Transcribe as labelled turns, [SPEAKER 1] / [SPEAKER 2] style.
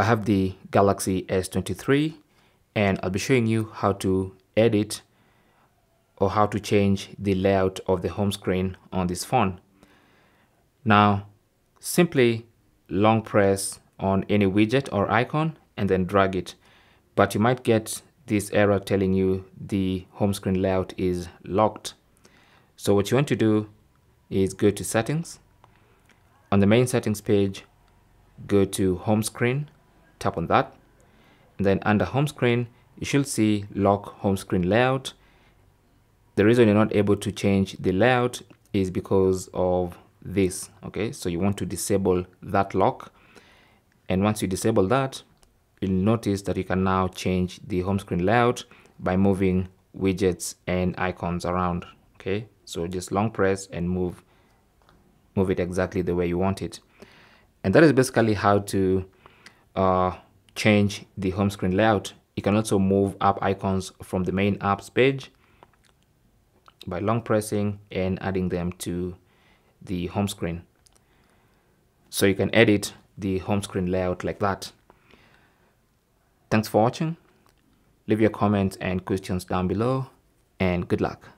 [SPEAKER 1] I have the Galaxy S23 and I'll be showing you how to edit or how to change the layout of the home screen on this phone. Now, simply long press on any widget or icon and then drag it. But you might get this error telling you the home screen layout is locked. So what you want to do is go to settings. On the main settings page, go to home screen, tap on that. And then under home screen, you should see lock home screen layout. The reason you're not able to change the layout is because of this. Okay, so you want to disable that lock. And once you disable that, you'll notice that you can now change the home screen layout by moving widgets and icons around. Okay, so just long press and move move it exactly the way you want it. And that is basically how to uh, change the home screen layout. You can also move app icons from the main apps page by long pressing and adding them to the home screen. So you can edit the home screen layout like that. Thanks for watching. Leave your comments and questions down below and good luck.